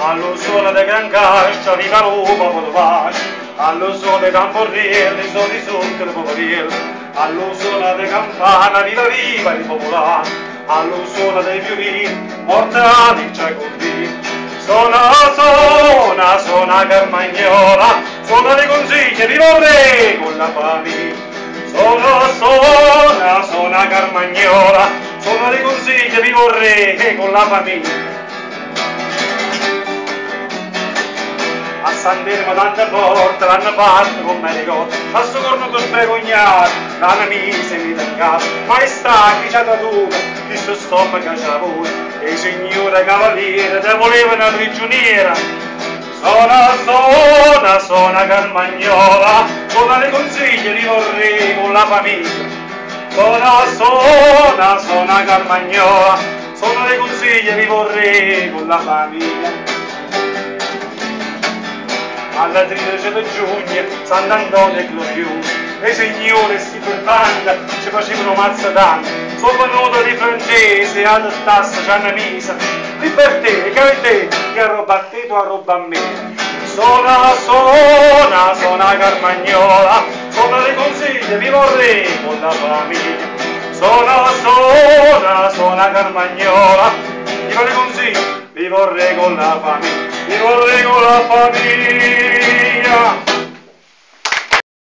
Allo suono de gran caccia, viva Roma, voto pace. Allo suono de tamborelli, sono i sotto il poporiello. Allo suono de campana, viva viva il popolare. Allo suono dei violini, mortali c'è con Suona, suona, suona Carmagnola, suona le consiglie, il re con la famiglia. Carmagnola, suona le consiglie, viva il re con la famiglia. a San Dirmo tante porte l'hanno fatto con me ricordo a sto corno per pregognato l'hanno mise mi tancato maestà chi c'ha datura di sto stomaco c'ha pure. E i signori cavalieri te volevano prigioniera. Sona, sona, sona Carmagnola, sona le consigli di vorrei con la famiglia. Sona, sona, sona Carmagnola, sona le consigli di vorrei con la famiglia alla 13 di giugno, Sant'Antonio e i signori sti turbanda ci facevano mazza tanto, sono venuto di francesi, alla tassa ci hanno misa, libertà, cavità, che roba a te, tu a roba a me. Sona, sona, sona Carmagnola, le consiglie, vi vorrei con la famiglia. Sona, sona, sona Carmagnola, vi vorrei consigli, vi vorrei con la famiglia, vi vorrei con la famiglia.